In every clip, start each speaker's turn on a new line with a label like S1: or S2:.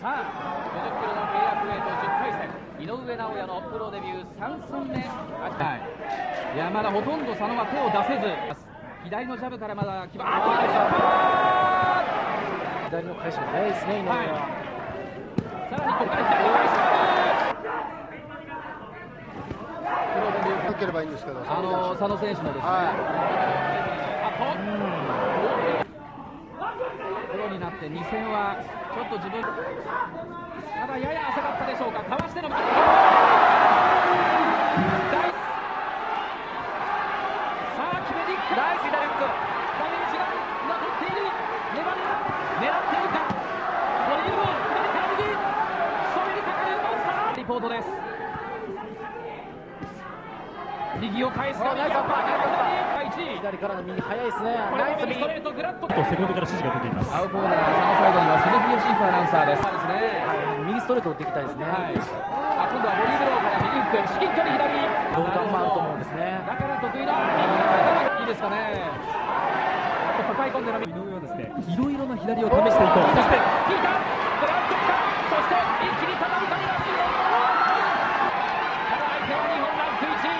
S1: さあ50キロの契約へと10回戦井上尚弥のプロデビュー3戦目はいいやまだほとんど佐野は手を出せず左のジャブからまだ決まあ
S2: 左の返しが早いですね井上は、
S1: はいさらにここから左の返しプロデビュー
S3: なければいいんですけど、
S1: あの佐野選手のですね、
S3: は
S1: あとプロになって2戦はちょっと自分ただやや浅かったでしょうか。かわしての大さあ決めていく
S2: ナイス左フック。
S1: ダメージが残っている。粘る狙っているか。ドリブル左から右。にかかるモンスター。リポートです。右を返す
S2: おナイスアッパーナイスアッパ
S1: ー1位
S2: 左からの右早いですねナイス
S1: グラッと
S4: から指示が出ています。
S1: アウトコーナーサイドには鈴木義彦アナウンサーです。ですね。
S2: はい右ストレート打っていきたいですね、
S1: はい。あ今度はボディーブローから右フック、至近距離左。
S2: 同感もあると思うんですね
S1: だから得意の右いいですかね。抱え込んでの右。
S4: 井上はですね、いろいろな左を試していこう。そして
S1: 引いた。グラウン。そして一気に畳みかけます。ただ相手は日本ランク1位。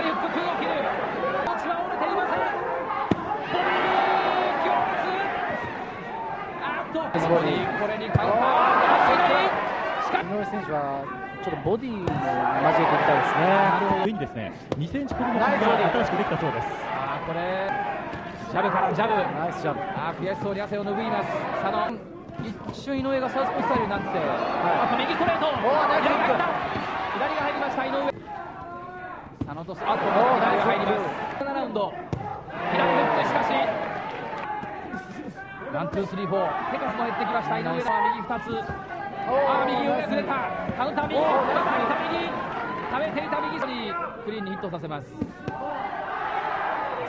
S1: 左フック空を切るコーチは折れていませんボディー強烈あっとここにこれにカウンター
S2: 井上選手はちょっとボディも交えていきたいですね。
S4: 上にですね、2センチほどの傷が新しくできたそうです。
S1: あーこれ。ジャブからジャブ
S2: ナイスジャブ
S1: あー悔しそうに汗を拭います。佐野。一瞬井上がサウスポースタイルになって、あと右ストレート。
S2: おーナイス
S1: 左
S2: フック。
S1: が入った。左が入りました井上佐野とあと
S2: おー
S1: 左が入ります7ラウンド左フックしかしワンツースリーフォー手数も減ってきました井上は右2つあー右上ずれたカウンター右食べていた右食べていた右にクリーンにヒットさせます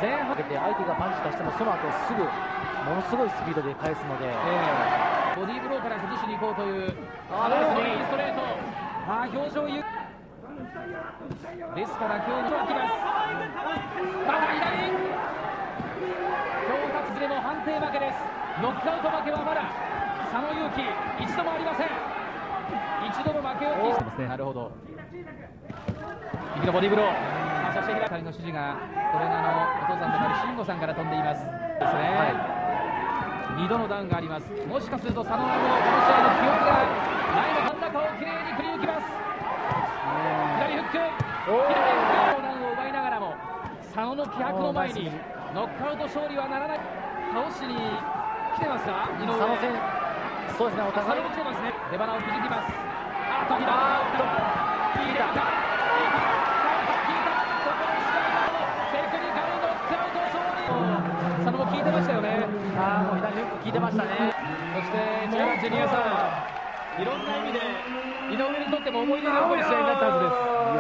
S1: 前半
S2: かけて相手がパンチ出してもその後すぐものすごいスピードで返すので
S1: ええボディーブローから崩しに行こうという
S2: あー
S1: ナイス
S2: ナイス
S1: トレートあー表情ゆですから今日も来ますまだ左今日勝つでも判定負けですノックアウト負けはまだ佐野勇気一度もありません一度も負けを喫してなるほど右のボディブローさあそして左の指示がトレーナーのお父さんとなる慎吾さんから飛んでい。ますですね、2度のダウンがありますもしかすると佐野のこの試合の記憶がないの真ん中をきれいに振り抜きますック左フックダウンを奪いながらも佐野の気迫の前にノックアウト勝利はならない。倒しに来てますか？井上。
S2: 佐野選手。そうですねお
S1: 佐
S2: 互い。
S1: 野も来てますね。出鼻をくじきます。あっといてました。よね
S2: あー。もう左フック効いてましたね
S1: そして千原ジュニアさんいろんな意味で井上にとっても思い出に残る試合になったはずです